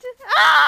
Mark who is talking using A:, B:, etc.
A: died. Ah!